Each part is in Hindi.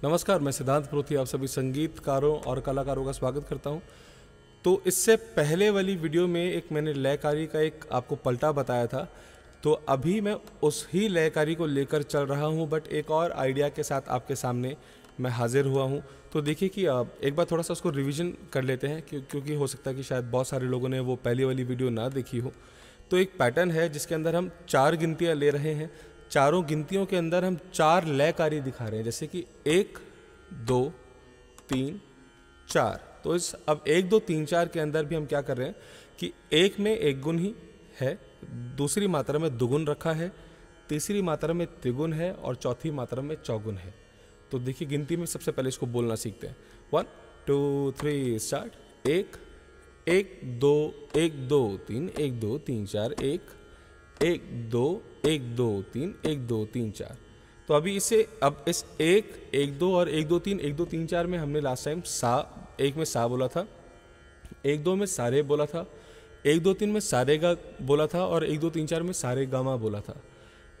नमस्कार, मैं सिद्धांत प्रोथी, आप सभी संगीतकारों और कलाकारों का स्वागत करता हूँ। तो इससे पहले वाली वीडियो में एक मैंने लयकारी का एक आपको पलटा बताया था। तो अभी मैं उस ही लयकारी को लेकर चल रहा हूँ, बट एक और आइडिया के साथ आपके सामने मैं हाजिर हुआ हूँ। तो देखिए कि एक बार थोड़ा सा उसको रिवीजन कर लेते हैं, क्यों, क्योंकि हो सकता है कि शायद बहुत सारे लोगों ने वो पहली वाली वीडियो ना देखी हो। तो एक पैटर्न है जिसके अंदर हम चार गिनतियाँ ले रहे हैं। चारों गिनतियों के अंदर हम चार लय कार्य दिखा रहे हैं, जैसे कि एक, दो, तीन, चार। तो इस, अब एक, दो, तीन, चार के अंदर भी हम क्या कर रहे हैं कि एक में एक गुण ही है, दूसरी मात्रा में दुगुन रखा है, तीसरी मात्रा में त्रिगुण है और चौथी मात्रा में चौगुण है। तो देखिए गिनती में सबसे पहले इसको बोलना सीखते हैं। वन टू थ्री स्टार्ट एक एक, दो एक, दो, तीन, एक, दो, तीन, चार, एक एक, दो एक दो तीन, एक दो तीन चार। तो अभी इसे, अब इस एक एक दो और एक दो तीन, एक दो तीन चार में हमने लास्ट टाइम सा, एक में सा बोला था, एक दो में सारे बोला था, एक दो तीन में सारे गा बोला था और एक दो तीन चार में सारे गामा बोला था।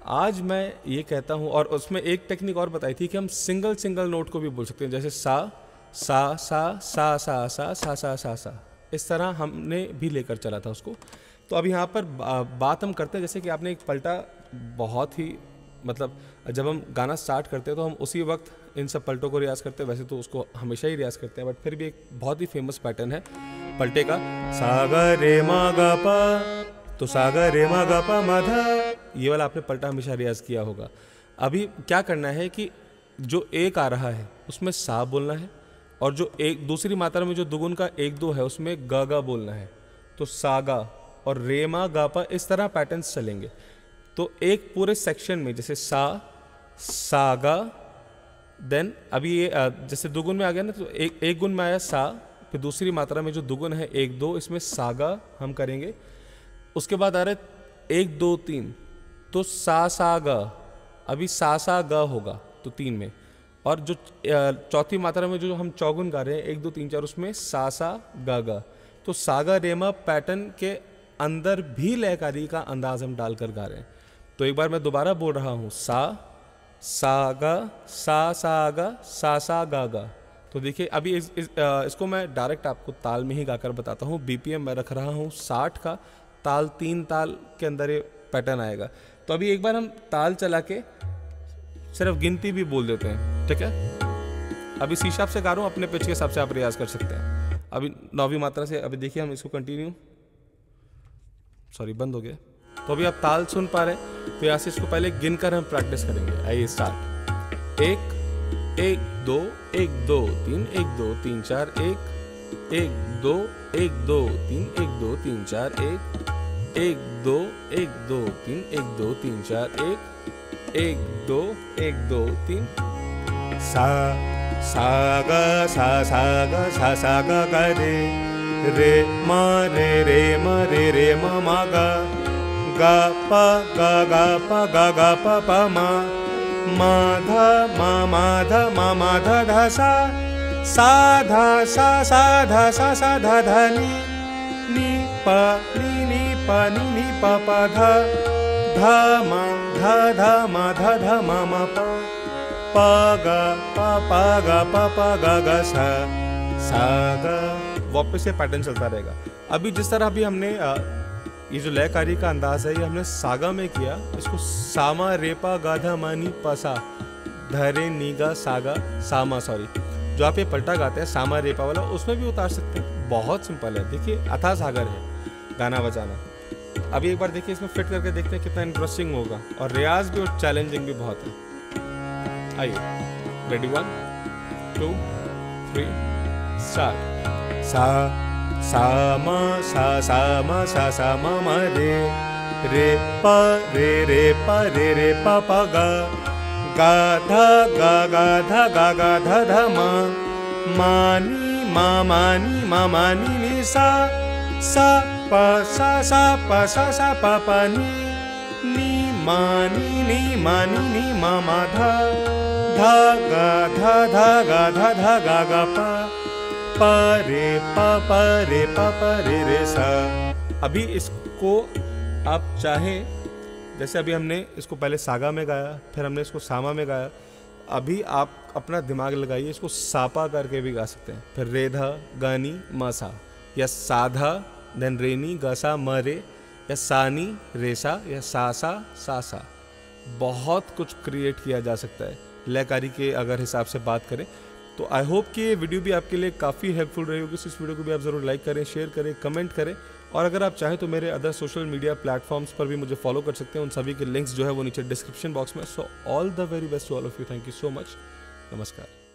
आज मैं ये कहता हूँ और उसमें एक टेक्निक और बताई थी कि हम सिंगल सिंगल नोट को भी बोल सकते हैं, जैसे सा सा सा सा सा सा सा सा सा सा। इस तरह हमने भी लेकर चला था उसको। तो अब यहाँ पर बात हम करते हैं, जैसे कि आपने एक पलटा बहुत ही मतलब जब हम गाना स्टार्ट करते हैं तो हम उसी वक्त इन सब पलटों को रियाज करते हैं। वैसे तो उसको हमेशा ही रियाज करते हैं बट फिर भी एक बहुत ही फ़ेमस पैटर्न है पलटे का। सागा रे मा गा पा तो सागा रे मा गा पा मा ये वाला आपने पलटा हमेशा रियाज किया होगा। अभी क्या करना है कि जो एक आ रहा है, उसमें सा बोलना है और जो एक, दूसरी मात्रा में जो दुगुन का एक दो है, उसमें गा गा बोलना है। तो सागा और रेमा गापा इस तरह पैटर्न्स चलेंगे। तो एक पूरे सेक्शन में, जैसे सा, सागा देन अभी ये जैसे दुगुन में आ गया ना तो एक एक गुण में आया सा, फिर दूसरी मात्रा में जो दुगुन है, एक दो, इसमें सागा हम करेंगे। उसके बाद आ रहे एक दो तीन तो सा सा गा अभी सा सा, ग होगा तो तीन में। और जो चौथी मात्रा में जो हम चौगुन गा रहे हैं, एक दो तीन चार, उसमें सा सा, गा गा। तो सागा रेमा पैटर्न के अंदर भी लयकारी का अंदाज हम डालकर गा रहे हैं। तो एक बार मैं दोबारा बोल रहा हूँ सा सा गा सा सा गा सा सा गा गा तो देखिए अभी इस, इस, अ, इसको मैं डायरेक्ट आपको ताल में ही गाकर बताता हूँ। बीपीएम मैं रख रहा हूँ साठ का ताल तीन ताल के अंदर ये पैटर्न आएगा। तो अभी एक बार हम ताल चला के सिर्फ़ गिनती भी बोल देते हैं ठीक है? अभी सी शार्प से गा रहा हूँ अपने पिच के हिसाब से आप रियाज कर सकते हैं। अभी नौवीं मात्रा से अभी देखिए हम इसको कंटिन्यू सॉरी बंद हो गया। तो अभी आप ताल सुन पा रहे हैं तो यहाँ से इसको पहले गिनकर हम प्रैक्टिस करेंगे आइए स्टार्ट एक एक दो एक दो तीन एक दो तीन चार एक एक दो एक दो तीन एक दो तीन चार एक एक दो एक दो तीन एक दो तीन चार एक एक दो एक दो तीन सा सा गा सा सा गा सा सा गा गा रे रे मा रे रे मा रे रे मा मा गा गा, पा, गा गा, पा, गा गा, पा पा, मा। मा, धा, मा मा, धा, मा मा, धा धा, सा। सा, धा, सा सा, धा, सा सा, धा धा, नी। नी, पा, नी नी, पा, नी नी, पा पा, धा। धा, मा, धा धा, मा, धा धा, मा मा, पा। पा, गा, पा पा, गा, पा पा, गा गा, सा। सा, गा। वापस से पैटर्न चलता रहेगा। अभी जिस तरह अभी हमने ये जो लयकारी का अंदाज है, ये हमने सागा में किया। इसको सामा रेपा गाधा मानी पसा, धरे नीगा सागा, सामा सॉरी जो आप ये पलटा गाते हैं, सामा रेपा वाला, उसमें भी उतार सकते हैं। बहुत सिंपल है। देखिए, अथा सागर है गाना बजाना। अभी एक बार देखिए, इसमें फिट करके देखते हैं कितना इंटरेस्टिंग होगा। और रियाज भी और चैलेंजिंग भी बहुत है। आइए ready one two three start सा सा म सा म सा सा म म रे। रे प रे रे प रे रे प प ग। गा ध गा गा ध गा गा ध ध म। मा नी मा मा नी मा मा नी सा। सा प सा सा प सा सा प प नी। नी मा नी नी मा नी मा मा ध। ध गा ध ध गा ध ध गा गा प प रे प रे रे रे सा। अभी इसको आप चाहें, जैसे अभी हमने इसको पहले सागा में गाया, फिर हमने इसको सामा में गाया, अभी आप अपना दिमाग लगाइए, इसको सापा करके भी गा सकते हैं। फिर रेधा, गानी, मसा, या साधा देन रेनी, गसा, मरे, या सानी, रेसा, या सासा सासा। बहुत कुछ क्रिएट किया जा सकता है। लयकारी के अगर हिसाब से बात करें तो आई होप कि ये वीडियो भी आपके लिए काफ़ी हेल्पफुल रही होगी। इस वीडियो को भी आप ज़रूर लाइक करें शेयर करें कमेंट करें। और अगर आप चाहें तो मेरे अदर सोशल मीडिया प्लेटफॉर्म्स पर भी मुझे फॉलो कर सकते हैं। उन सभी के लिंक्स जो है वो नीचे डिस्क्रिप्शन बॉक्स में। So all the very best to all of you thank you so much नमस्कार।